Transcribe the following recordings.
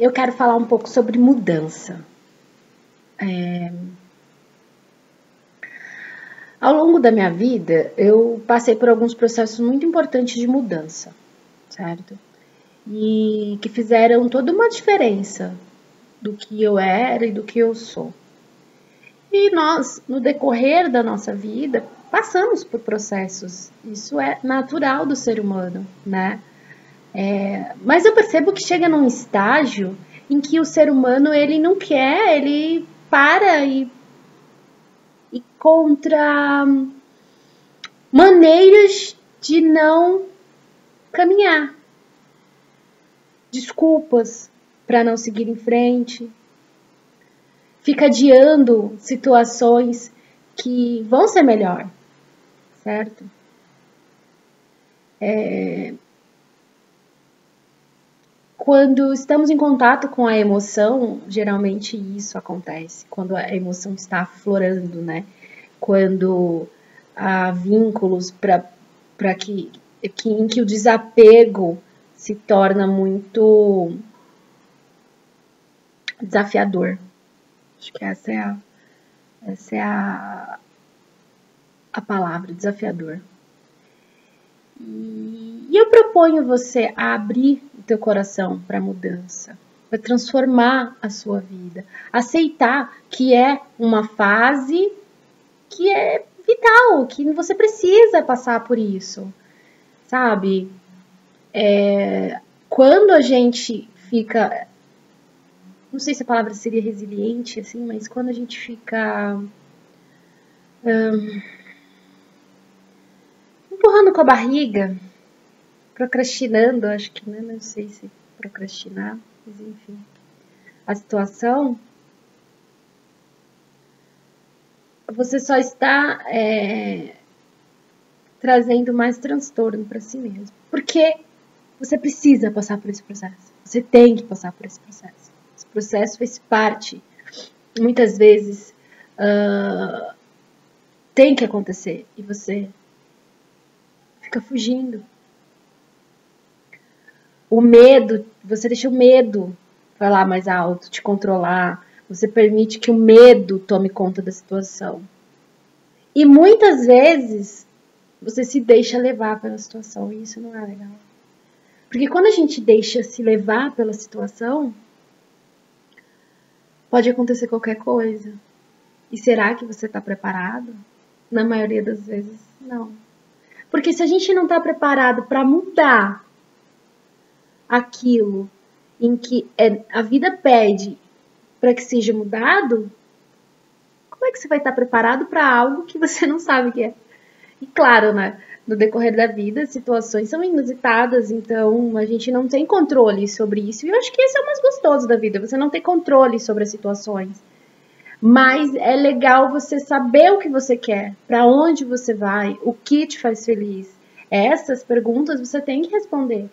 eu quero falar um pouco sobre mudança. É... Ao longo da minha vida, eu passei por alguns processos muito importantes de mudança, certo? E que fizeram toda uma diferença do que eu era e do que eu sou. E nós, no decorrer da nossa vida, passamos por processos. Isso é natural do ser humano, né? É, mas eu percebo que chega num estágio em que o ser humano ele não quer, ele para e, e contra maneiras de não caminhar, desculpas para não seguir em frente, fica adiando situações que vão ser melhor, certo? É... Quando estamos em contato com a emoção, geralmente isso acontece, quando a emoção está aflorando, né? Quando há vínculos para que, que, em que o desapego se torna muito desafiador. Acho que essa é a, essa é a, a palavra, desafiador. E eu proponho você abrir teu coração para mudança, para transformar a sua vida, aceitar que é uma fase que é vital, que você precisa passar por isso, sabe? É, quando a gente fica não sei se a palavra seria resiliente, assim, mas quando a gente fica empurrando com a barriga, procrastinando, acho que né, não sei se procrastinar, mas enfim, a situação, você só está é, trazendo mais transtorno para si mesmo, porque você precisa passar por esse processo, você tem que passar por esse processo processo faz parte. Muitas vezes uh, tem que acontecer e você fica fugindo. O medo, você deixa o medo falar mais alto, te controlar. Você permite que o medo tome conta da situação. E muitas vezes você se deixa levar pela situação e isso não é legal. Porque quando a gente deixa se levar pela situação, pode acontecer qualquer coisa. E será que você está preparado? Na maioria das vezes, não. Porque se a gente não está preparado para mudar aquilo em que é, a vida pede para que seja mudado, como é que você vai estar preparado para algo que você não sabe que é? E claro, né? no decorrer da vida, situações são inusitadas, então a gente não tem controle sobre isso. E eu acho que esse é o mais gostoso da vida, você não tem controle sobre as situações. Mas é legal você saber o que você quer, para onde você vai, o que te faz feliz. Essas perguntas você tem que responder.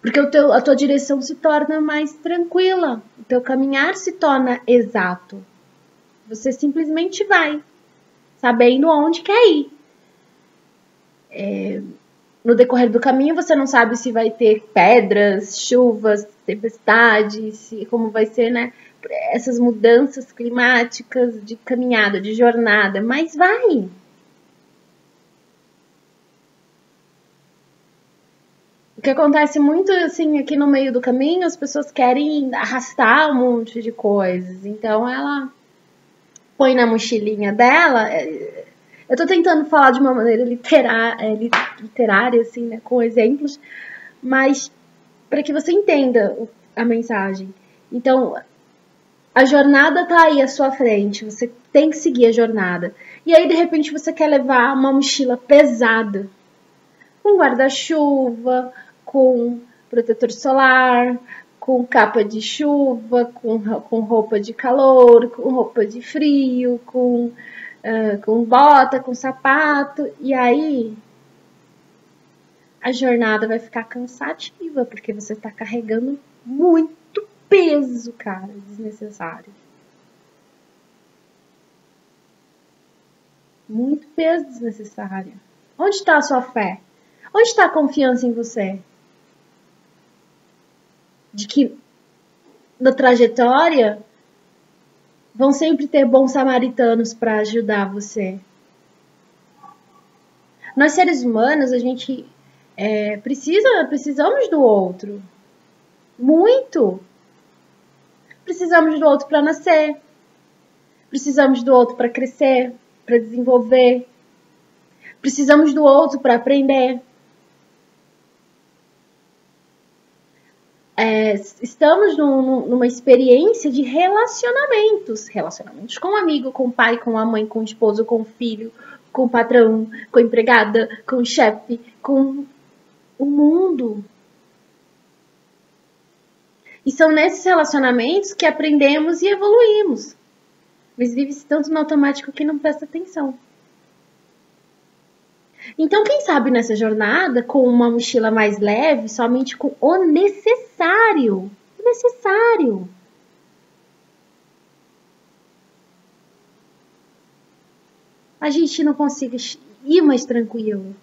Porque teu, a tua direção se torna mais tranquila, o teu caminhar se torna exato. Você simplesmente vai, sabendo onde quer ir é, no decorrer do caminho você não sabe se vai ter pedras, chuvas, tempestades, como vai ser, né? Essas mudanças climáticas de caminhada, de jornada, mas vai. O que acontece muito assim aqui no meio do caminho, as pessoas querem arrastar um monte de coisas. Então ela põe na mochilinha dela é, eu tô tentando falar de uma maneira é, literária, assim, né, com exemplos, mas para que você entenda a mensagem. Então, a jornada tá aí à sua frente, você tem que seguir a jornada. E aí, de repente, você quer levar uma mochila pesada, com guarda-chuva, com protetor solar, com capa de chuva, com, com roupa de calor, com roupa de frio, com uh, com bota, com sapato, e aí a jornada vai ficar cansativa, porque você está carregando muito peso, cara, desnecessário. Muito peso desnecessário. Onde está a sua fé? Onde está a confiança em você? De que na trajetória, vão sempre ter bons samaritanos para ajudar você. Nós seres humanos, a gente é, precisa, precisamos do outro. Muito. Precisamos do outro para nascer. Precisamos do outro para crescer, para desenvolver. Precisamos do outro para aprender. É, estamos num, numa experiência de relacionamentos. Relacionamentos com amigo, com o pai, com a mãe, com o esposo, com o filho, com o patrão, com a empregada, com o chefe, com o mundo. E são nesses relacionamentos que aprendemos e evoluímos. Mas vive-se tanto no automático que não presta atenção. Então, quem sabe nessa jornada, com uma mochila mais leve, somente com o necessário. O necessário. A gente não consiga ir mais tranquilo.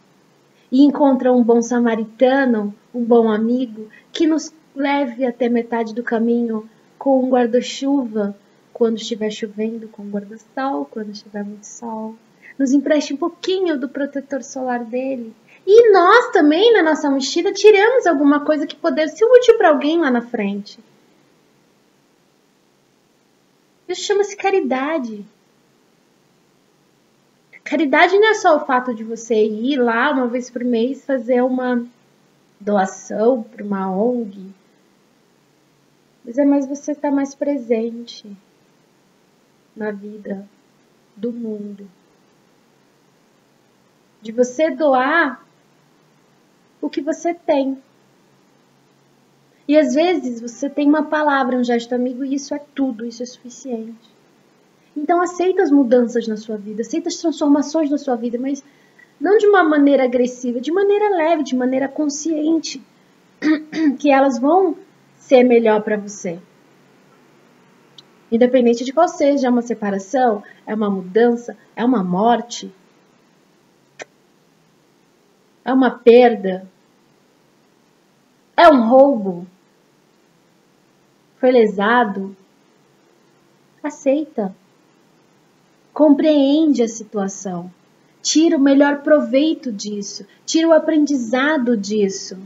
E encontra um bom samaritano, um bom amigo, que nos leve até metade do caminho com um guarda-chuva quando estiver chovendo, com um guarda-sol quando estiver muito sol. Nos empreste um pouquinho do protetor solar dele. E nós também, na nossa mochila, tiramos alguma coisa que pudesse ser útil para alguém lá na frente. Isso chama-se caridade. Caridade não é só o fato de você ir lá uma vez por mês fazer uma doação para uma ONG, mas é mais você estar tá mais presente na vida do mundo. De você doar o que você tem. E às vezes você tem uma palavra, um gesto amigo, e isso é tudo, isso é suficiente. Então aceita as mudanças na sua vida, aceita as transformações na sua vida, mas não de uma maneira agressiva, de maneira leve, de maneira consciente, que elas vão ser melhor para você. Independente de qual seja, é uma separação, é uma mudança, é uma morte, é uma perda, é um roubo, foi lesado, aceita, compreende a situação, tira o melhor proveito disso, tira o aprendizado disso.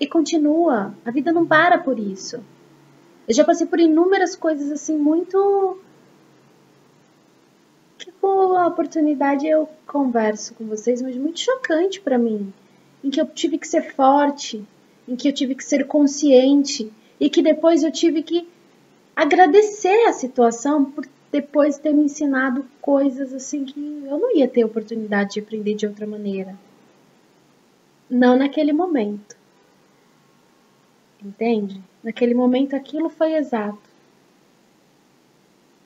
E continua. A vida não para por isso. Eu já passei por inúmeras coisas assim muito que com a oportunidade eu converso com vocês, mas muito chocante para mim, em que eu tive que ser forte, em que eu tive que ser consciente e que depois eu tive que agradecer a situação por depois ter me ensinado coisas assim que eu não ia ter oportunidade de aprender de outra maneira. Não naquele momento. Entende? Naquele momento aquilo foi exato.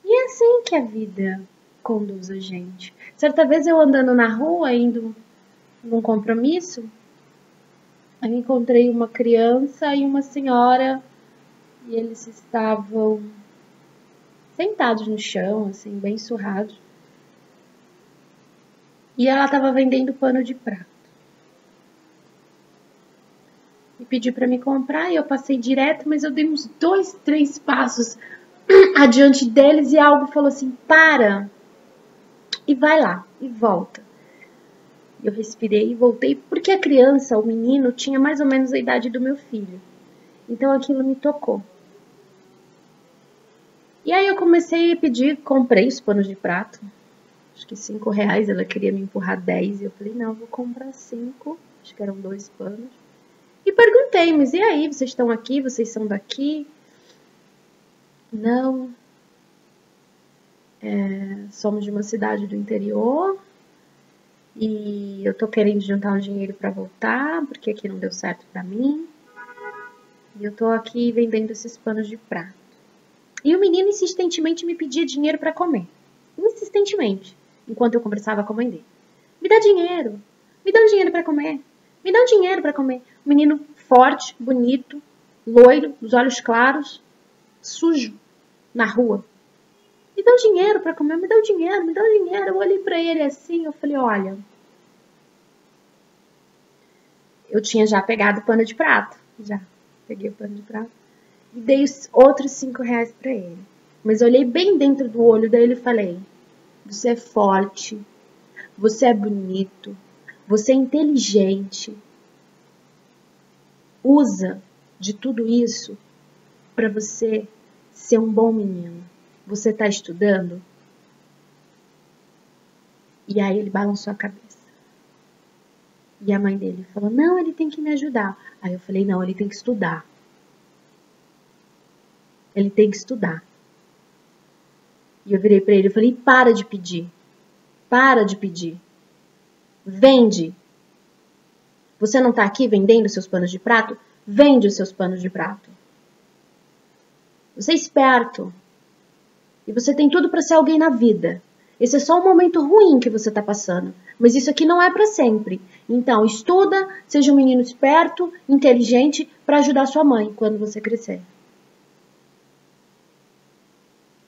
E é assim que a vida conduz a gente. Certa vez eu andando na rua, indo num compromisso, eu encontrei uma criança e uma senhora e eles estavam sentados no chão, assim, bem surrados. E ela estava vendendo pano de prato. e pediu para me comprar e eu passei direto, mas eu dei uns dois, três passos adiante deles e algo falou assim: para e vai lá e volta. Eu respirei e voltei porque a criança, o menino, tinha mais ou menos a idade do meu filho. Então aquilo me tocou. E aí eu comecei a pedir, comprei os panos de prato. Acho que cinco reais, ela queria me empurrar dez. E eu falei, não, eu vou comprar cinco. Acho que eram dois panos. E perguntei, mas e aí, vocês estão aqui? Vocês são daqui? Não. É, somos de uma cidade do interior e eu tô querendo juntar um dinheiro para voltar, porque aqui não deu certo para mim. E eu tô aqui vendendo esses panos de prato. E o menino insistentemente me pedia dinheiro para comer. Insistentemente, enquanto eu conversava com a mãe dele. Me dá dinheiro. Me dá um dinheiro para comer. Me dá um dinheiro para comer. Um menino forte, bonito, loiro, os olhos claros, sujo, na rua. Me dá um dinheiro para comer, me dá um dinheiro, me dá um dinheiro. Eu olhei para ele assim, eu falei, olha, eu tinha já pegado o pano de prato, já peguei o pano de prato. e dei os outros cinco reais para ele. Mas olhei bem dentro do olho dele e falei: Você é forte, você é bonito, você é inteligente. Usa de tudo isso para você ser um bom menino. Você está estudando? E aí ele balançou a cabeça. E a mãe dele falou: Não, ele tem que me ajudar. Aí eu falei: Não, ele tem que estudar. Ele tem que estudar. E eu virei para ele e falei: Para de pedir. Para de pedir. Vende. Você não está aqui vendendo seus panos de prato? Vende os seus panos de prato. Você é esperto. E você tem tudo para ser alguém na vida. Esse é só um momento ruim que você está passando. Mas isso aqui não é para sempre. Então, estuda, seja um menino esperto, inteligente, para ajudar sua mãe quando você crescer.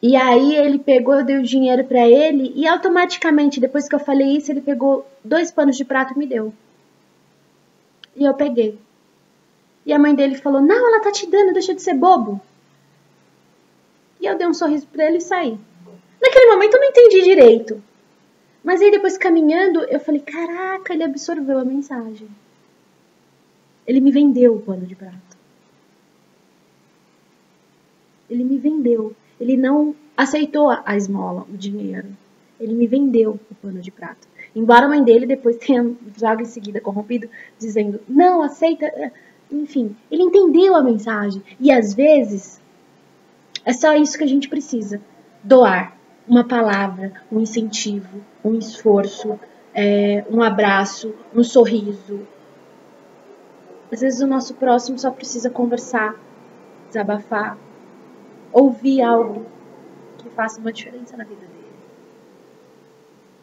E aí ele pegou, eu dei o dinheiro para ele e automaticamente, depois que eu falei isso, ele pegou dois panos de prato e me deu. E eu peguei. E a mãe dele falou: Não, ela tá te dando, deixa de ser bobo. E eu dei um sorriso para ele e saí. Naquele momento eu não entendi direito. Mas aí depois caminhando, eu falei: Caraca, ele absorveu a mensagem. Ele me vendeu o pano de prato. Ele me vendeu. Ele não aceitou a esmola, o dinheiro. Ele me vendeu o pano de prato. Embora a mãe dele depois tenha logo em seguida corrompido, dizendo: Não, aceita. Enfim, ele entendeu a mensagem. E às vezes é só isso que a gente precisa: doar uma palavra, um incentivo, um esforço, é, um abraço, um sorriso. Às vezes o nosso próximo só precisa conversar, desabafar, ouvir algo que faça uma diferença na vida dele.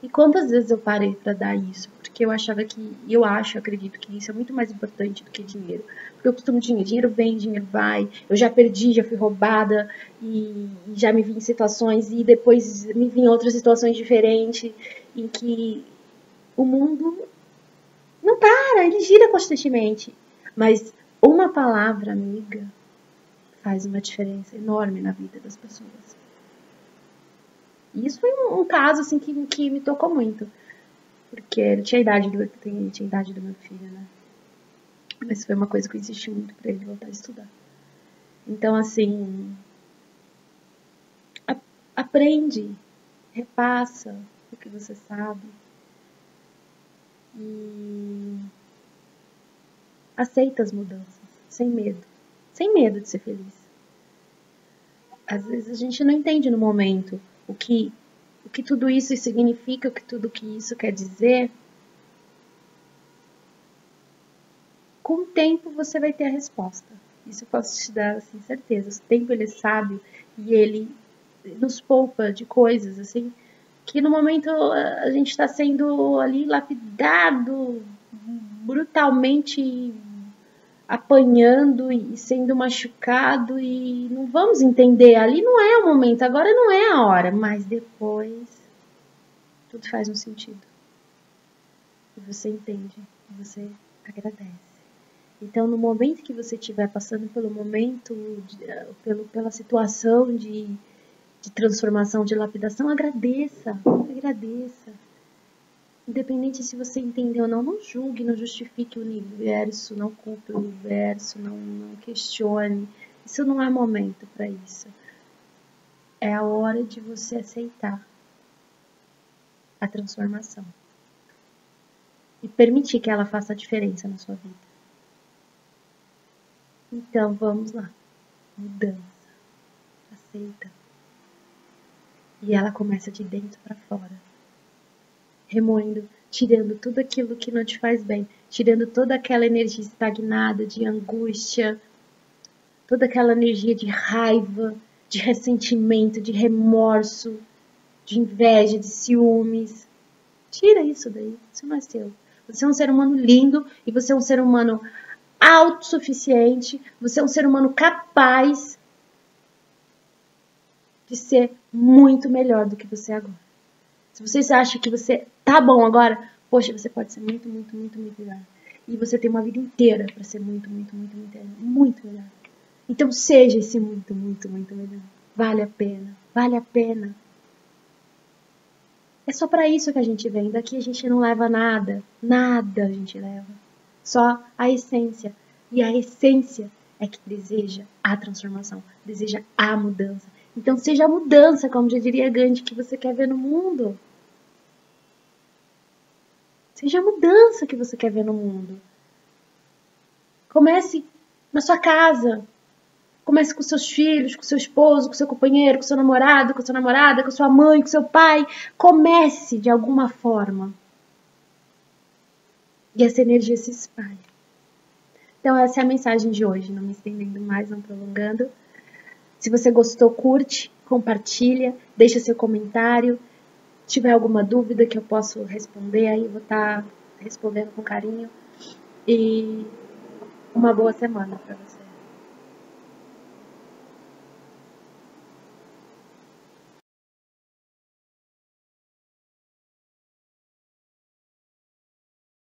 E quantas vezes eu parei para dar isso? Porque eu achava que, eu acho, acredito que isso é muito mais importante do que dinheiro. Porque eu costumo dinheiro, dinheiro vem, dinheiro vai. Eu já perdi, já fui roubada e, e já me vi em situações e depois me vi em outras situações diferentes em que o mundo não para, ele gira constantemente. Mas uma palavra amiga faz uma diferença enorme na vida das pessoas. E isso foi um, um, caso assim que, que me tocou muito. Porque ele tinha a idade do, tinha, tinha a idade do meu filho, né? Mas foi uma coisa que eu insisti muito para ele voltar a estudar. Então, assim, a, aprende, repassa o que você sabe. E aceita as mudanças, sem medo. Sem medo de ser feliz. Às vezes a gente não entende no momento o que, o que tudo isso significa, o que tudo que isso quer dizer, com o tempo você vai ter a resposta. Isso eu posso te dar assim, certeza. O tempo ele é sábio e ele nos poupa de coisas assim que no momento a gente está sendo ali lapidado brutalmente apanhando e sendo machucado e não vamos entender. Ali não é o momento, agora não é a hora, mas depois tudo faz um sentido. E você entende, você agradece. Então, no momento que você estiver passando pelo momento, de, pelo, pela situação de, de transformação, de lapidação, agradeça, agradeça. Independente se você entendeu ou não, não julgue, não justifique o universo, não culpe o universo, não, não questione. Isso não é momento para isso. É a hora de você aceitar a transformação e permitir que ela faça a diferença na sua vida. Então vamos lá. Mudança. Aceita. E ela começa de dentro para fora remoendo, tirando tudo aquilo que não te faz bem, tirando toda aquela energia estagnada de angústia, toda aquela energia de raiva, de ressentimento, de remorso, de inveja, de ciúmes. Tira isso daí, isso não é seu. Você é um ser humano lindo e você é um ser humano autossuficiente, você é um ser humano capaz de ser muito melhor do que você é agora. Se você acha que você tá bom agora, poxa, você pode ser muito, muito, muito, muito melhor. E você tem uma vida inteira para ser muito, muito, muito, muito, muito melhor. Então seja esse muito, muito, muito melhor. Vale a pena, vale a pena. É só para isso que a gente vem. Daqui a gente não leva nada, nada a gente leva. Só a essência. E a essência é que deseja a transformação, deseja a mudança. Então seja a mudança, como já diria Gandhi, que você quer ver no mundo. Seja a mudança que você quer ver no mundo. Comece na sua casa. Comece com seus filhos, com seu esposo, com seu companheiro, com seu namorado, com sua namorada, com sua mãe, com seu pai. Comece de alguma forma. E essa energia se espalha. Então, essa é a mensagem de hoje. Não me estendendo mais, não prolongando. Se você gostou, curte, compartilha, deixa seu comentário. Tiver alguma dúvida que eu posso responder, aí vou estar respondendo com carinho. E uma boa semana para você.